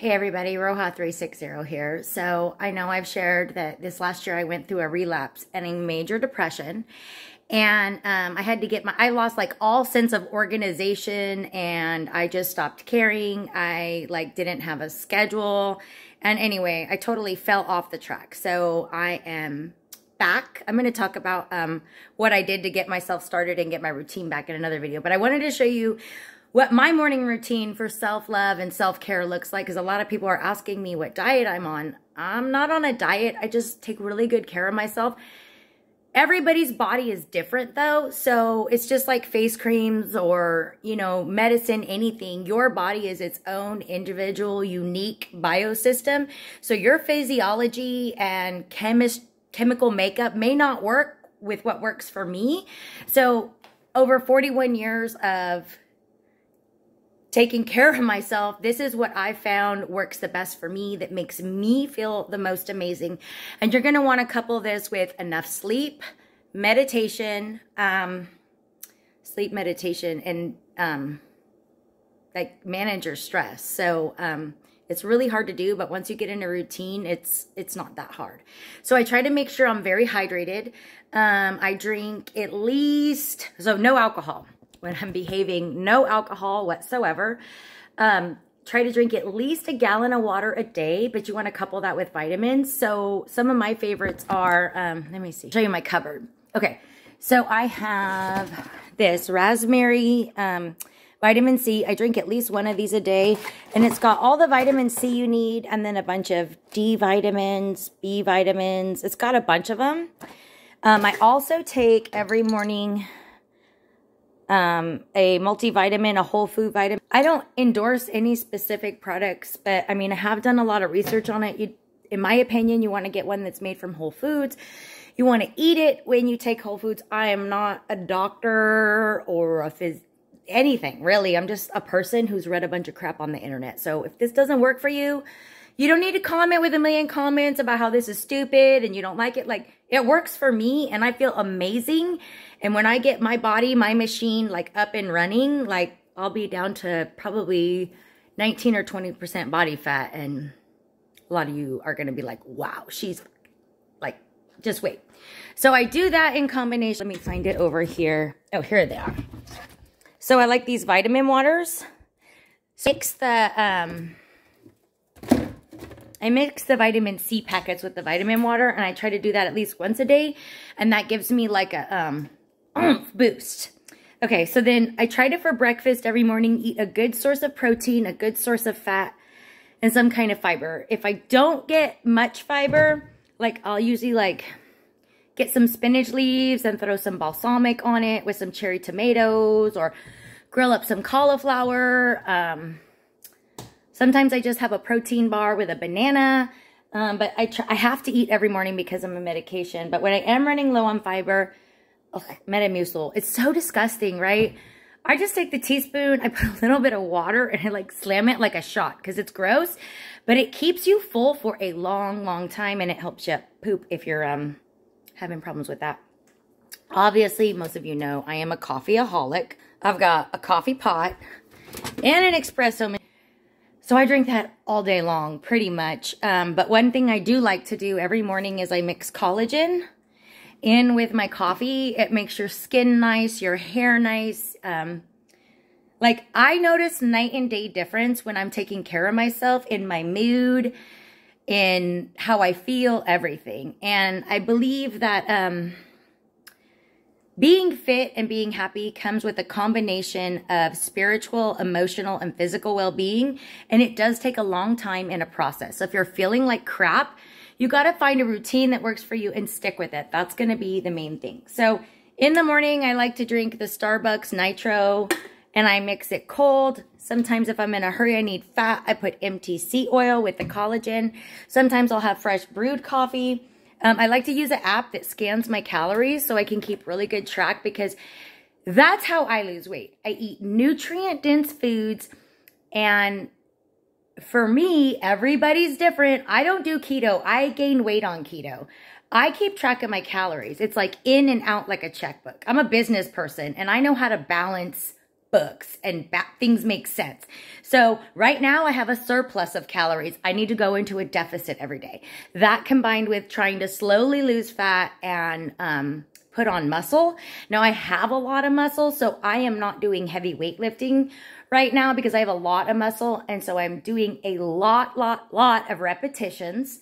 Hey everybody, Roja360 here. So I know I've shared that this last year I went through a relapse and a major depression. And um, I had to get my, I lost like all sense of organization and I just stopped caring. I like didn't have a schedule. And anyway, I totally fell off the track. So I am back. I'm going to talk about um, what I did to get myself started and get my routine back in another video. But I wanted to show you what my morning routine for self-love and self-care looks like because a lot of people are asking me what diet I'm on. I'm not on a diet. I just take really good care of myself. Everybody's body is different though. So it's just like face creams or, you know, medicine, anything. Your body is its own individual, unique biosystem. So your physiology and chemist, chemical makeup may not work with what works for me. So over 41 years of taking care of myself. This is what I found works the best for me, that makes me feel the most amazing. And you're going to want to couple this with enough sleep, meditation, um, sleep meditation, and um, like manage your stress. So, um, it's really hard to do, but once you get in a routine, it's it's not that hard. So I try to make sure I'm very hydrated. Um, I drink at least, so no alcohol when I'm behaving, no alcohol whatsoever. Um, try to drink at least a gallon of water a day, but you want to couple that with vitamins. So some of my favorites are, um, let me see, show you my cupboard. Okay, so I have this raspberry um, vitamin C. I drink at least one of these a day, and it's got all the vitamin C you need, and then a bunch of D vitamins, B vitamins. It's got a bunch of them. Um, I also take every morning um, a multivitamin, a whole food vitamin. I don't endorse any specific products, but I mean, I have done a lot of research on it. You, in my opinion, you want to get one that's made from whole foods. You want to eat it when you take whole foods. I am not a doctor or a phys anything, really. I'm just a person who's read a bunch of crap on the internet. So if this doesn't work for you, you don't need to comment with a million comments about how this is stupid and you don't like it. Like, it works for me and I feel amazing. And when I get my body, my machine like up and running, like I'll be down to probably 19 or 20% body fat. And a lot of you are going to be like, wow, she's like, just wait. So I do that in combination. Let me find it over here. Oh, here they are. So I like these vitamin waters. Mix the, um, I mix the vitamin C packets with the vitamin water and I try to do that at least once a day. And that gives me like a, um, boost. Okay, so then I tried it for breakfast every morning. Eat a good source of protein, a good source of fat, and some kind of fiber. If I don't get much fiber, like I'll usually like get some spinach leaves and throw some balsamic on it with some cherry tomatoes or grill up some cauliflower. Um, sometimes I just have a protein bar with a banana. Um, but I, I have to eat every morning because I'm a medication. But when I am running low on fiber, ugh, Metamucil. It's so disgusting, right? I just take the teaspoon, I put a little bit of water, and I like slam it like a shot because it's gross. But it keeps you full for a long, long time, and it helps you poop if you're um having problems with that. Obviously, most of you know I am a coffeeaholic. I've got a coffee pot and an espresso so I drink that all day long, pretty much. Um, but one thing I do like to do every morning is I mix collagen in with my coffee. It makes your skin nice, your hair nice. Um, like I notice night and day difference when I'm taking care of myself in my mood, in how I feel, everything. And I believe that um, being fit and being happy comes with a combination of spiritual, emotional, and physical well-being. And it does take a long time in a process. So if you're feeling like crap, you got to find a routine that works for you and stick with it. That's going to be the main thing. So in the morning, I like to drink the Starbucks Nitro and I mix it cold. Sometimes if I'm in a hurry, I need fat, I put MTC oil with the collagen. Sometimes I'll have fresh brewed coffee. Um, I like to use an app that scans my calories so I can keep really good track because that's how I lose weight. I eat nutrient-dense foods and for me, everybody's different. I don't do keto. I gain weight on keto. I keep track of my calories. It's like in and out like a checkbook. I'm a business person and I know how to balance books and things make sense. So right now I have a surplus of calories. I need to go into a deficit every day. That combined with trying to slowly lose fat and um, put on muscle. Now I have a lot of muscle, so I am not doing heavy weightlifting right now because I have a lot of muscle. And so I'm doing a lot, lot, lot of repetitions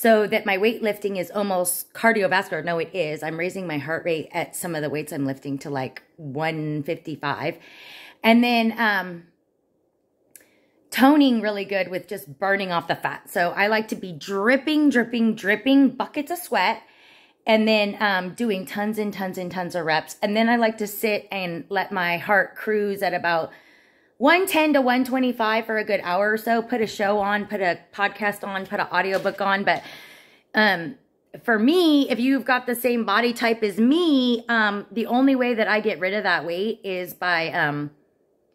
so that my weightlifting is almost cardiovascular. No, it is. I'm raising my heart rate at some of the weights I'm lifting to like 155. And then, um, toning really good with just burning off the fat. So I like to be dripping, dripping, dripping buckets of sweat and then um, doing tons and tons and tons of reps. And then I like to sit and let my heart cruise at about 110 to 125 for a good hour or so. Put a show on, put a podcast on, put an audiobook on. But um, for me, if you've got the same body type as me, um, the only way that I get rid of that weight is by um,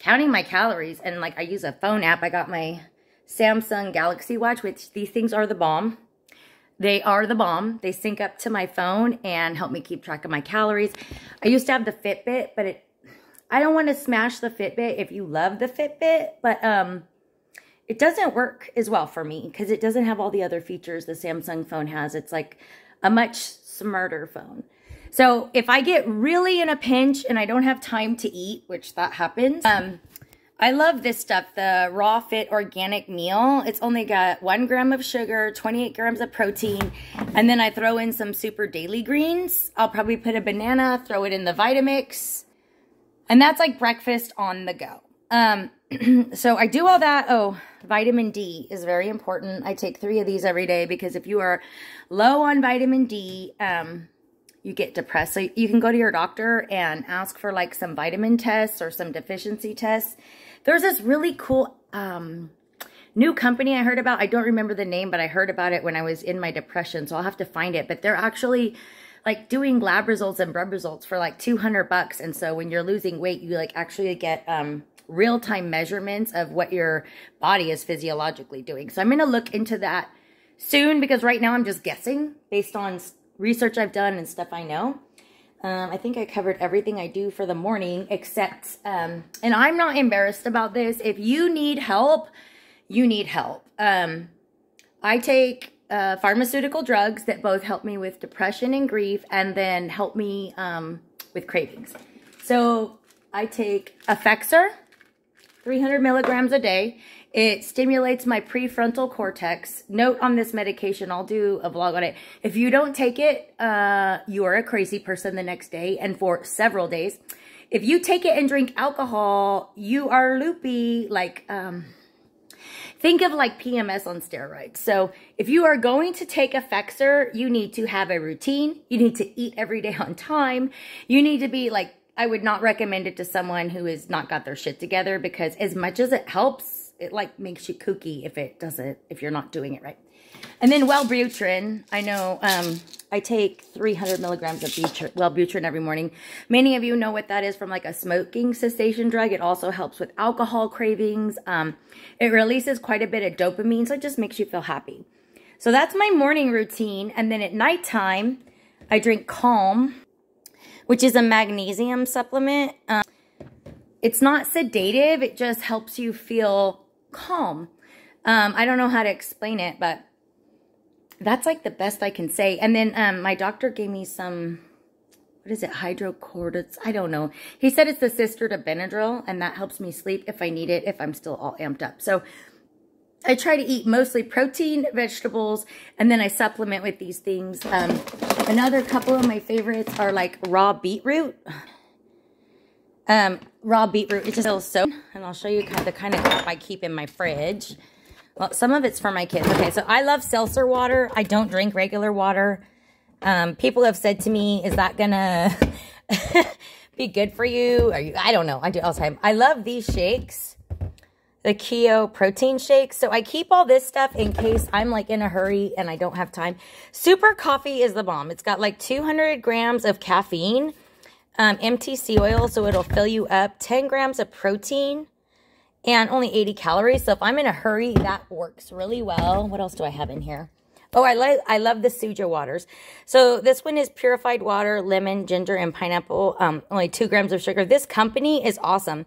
counting my calories. And like I use a phone app. I got my Samsung Galaxy Watch, which these things are the bomb. They are the bomb. They sync up to my phone and help me keep track of my calories. I used to have the Fitbit, but it I don't want to smash the Fitbit if you love the Fitbit, but um it doesn't work as well for me because it doesn't have all the other features the Samsung phone has. It's like a much smarter phone. So if I get really in a pinch and I don't have time to eat, which that happens, um, I love this stuff, the Raw Fit Organic Meal. It's only got one gram of sugar, 28 grams of protein, and then I throw in some super daily greens. I'll probably put a banana, throw it in the Vitamix, and that's like breakfast on the go. Um, so I do all that. Oh, vitamin D is very important. I take three of these every day because if you are low on vitamin D, um, you get depressed. So you can go to your doctor and ask for like some vitamin tests or some deficiency tests there's this really cool um, new company I heard about. I don't remember the name, but I heard about it when I was in my depression, so I'll have to find it. But they're actually like doing lab results and blood results for like 200 bucks. And so when you're losing weight, you like actually get um, real-time measurements of what your body is physiologically doing. So I'm going to look into that soon because right now I'm just guessing based on research I've done and stuff I know. Um, I think I covered everything I do for the morning except, um, and I'm not embarrassed about this. If you need help, you need help. Um, I take uh, pharmaceutical drugs that both help me with depression and grief and then help me um, with cravings. So I take Effexor, 300 milligrams a day. It stimulates my prefrontal cortex. Note on this medication, I'll do a vlog on it. If you don't take it, uh, you are a crazy person the next day and for several days. If you take it and drink alcohol, you are loopy, like, um, think of like PMS on steroids. So if you are going to take Effexor, you need to have a routine. You need to eat every day on time. You need to be like, I would not recommend it to someone who has not got their shit together because as much as it helps, it like makes you kooky if it doesn't, if you're not doing it right. And then Wellbutrin, I know um, I take 300 milligrams of Wellbutrin every morning. Many of you know what that is from like a smoking cessation drug. It also helps with alcohol cravings. Um, it releases quite a bit of dopamine, so it just makes you feel happy. So that's my morning routine. And then at nighttime, I drink Calm, which is a magnesium supplement. Um, it's not sedative. It just helps you feel calm. Um, I don't know how to explain it, but that's like the best I can say. And then um, my doctor gave me some, what is it, hydrocortisone? I don't know. He said it's the sister to Benadryl, and that helps me sleep if I need it, if I'm still all amped up. So I try to eat mostly protein, vegetables, and then I supplement with these things. Um, another couple of my favorites are like raw beetroot. Um, raw beetroot. Just feels so, and I'll show you kind of the kind of crap I keep in my fridge. Well, some of it's for my kids. Okay, so I love seltzer water. I don't drink regular water. Um, people have said to me, is that gonna be good for you? Are you? I don't know. I do all the time. I love these shakes, the Keto protein shakes. So I keep all this stuff in case I'm like in a hurry and I don't have time. Super coffee is the bomb. It's got like 200 grams of caffeine um, MCT oil, so it'll fill you up, 10 grams of protein, and only 80 calories. So if I'm in a hurry, that works really well. What else do I have in here? Oh, I like I love the Suja waters. So this one is purified water, lemon, ginger, and pineapple. Um, only two grams of sugar. This company is awesome.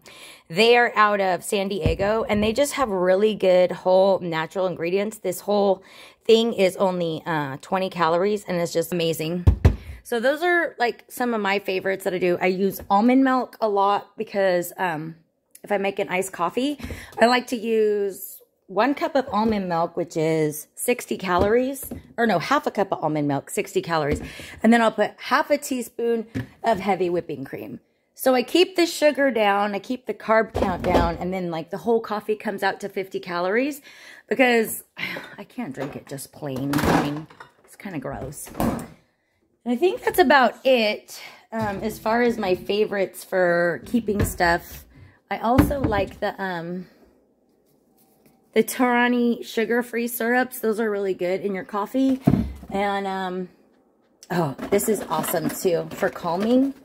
They are out of San Diego, and they just have really good whole natural ingredients. This whole thing is only uh, 20 calories, and it's just amazing. So those are like some of my favorites that I do. I use almond milk a lot because um, if I make an iced coffee, I like to use one cup of almond milk, which is 60 calories, or no, half a cup of almond milk, 60 calories. And then I'll put half a teaspoon of heavy whipping cream. So I keep the sugar down, I keep the carb count down, and then like the whole coffee comes out to 50 calories because I can't drink it just plain. I mean, it's kind of gross. And I think that's about it um, as far as my favorites for keeping stuff. I also like the, um, the Torani sugar-free syrups. Those are really good in your coffee. And, um, oh, this is awesome too for calming.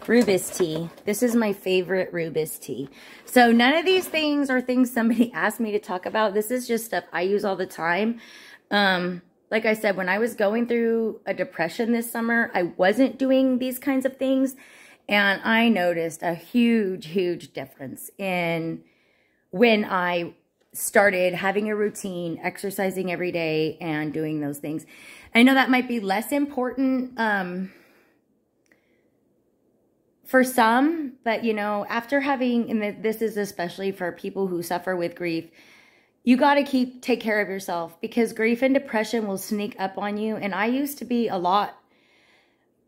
Rooibos tea. This is my favorite Rooibos tea. So none of these things are things somebody asked me to talk about. This is just stuff I use all the time. Um, like I said, when I was going through a depression this summer, I wasn't doing these kinds of things. And I noticed a huge, huge difference in when I started having a routine, exercising every day, and doing those things. I know that might be less important um, for some, but you know, after having, and this is especially for people who suffer with grief, you got to keep take care of yourself because grief and depression will sneak up on you. And I used to be a lot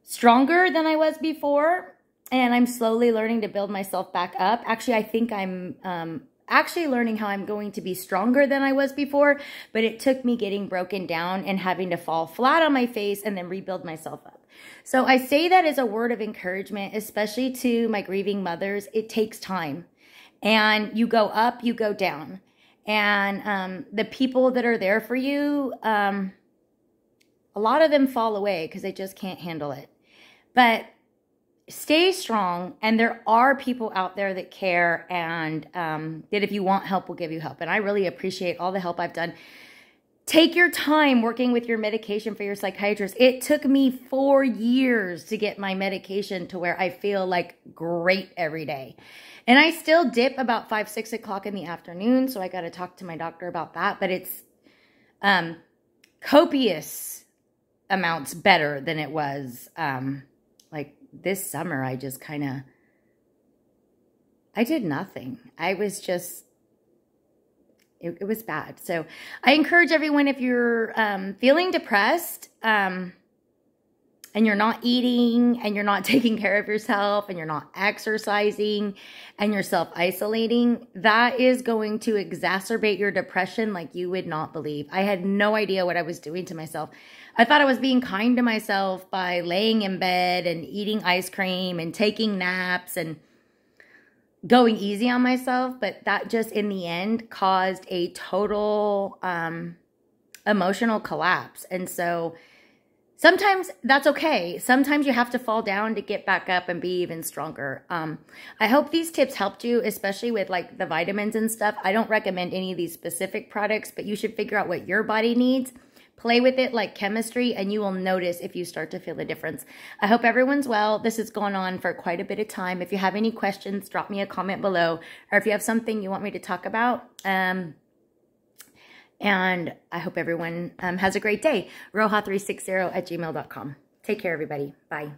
stronger than I was before. And I'm slowly learning to build myself back up. Actually, I think I'm um, actually learning how I'm going to be stronger than I was before, but it took me getting broken down and having to fall flat on my face and then rebuild myself up. So I say that as a word of encouragement, especially to my grieving mothers. It takes time and you go up, you go down. And um, the people that are there for you, um, a lot of them fall away because they just can't handle it. But stay strong and there are people out there that care and um, that if you want help will give you help and i really appreciate all the help i've done take your time working with your medication for your psychiatrist it took me four years to get my medication to where i feel like great every day and i still dip about five six o'clock in the afternoon so i got to talk to my doctor about that but it's um, copious amounts better than it was um, like this summer, I just kind of, I did nothing. I was just, it, it, was bad. So I encourage everyone, if you're um, feeling depressed, um, and you're not eating and you're not taking care of yourself and you're not exercising and you're self isolating, that is going to exacerbate your depression like you would not believe. I had no idea what I was doing to myself. I thought I was being kind to myself by laying in bed and eating ice cream and taking naps and going easy on myself, but that just in the end caused a total um, emotional collapse. And so sometimes that's okay. Sometimes you have to fall down to get back up and be even stronger. Um, I hope these tips helped you, especially with like the vitamins and stuff. I don't recommend any of these specific products, but you should figure out what your body needs Play with it like chemistry and you will notice if you start to feel the difference. I hope everyone's well. This has gone on for quite a bit of time. If you have any questions, drop me a comment below. Or if you have something you want me to talk about, um, and I hope everyone um, has a great day. Roja360 at gmail.com. Take care, everybody. Bye.